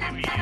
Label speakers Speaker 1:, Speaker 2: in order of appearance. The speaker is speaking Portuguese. Speaker 1: Three, three.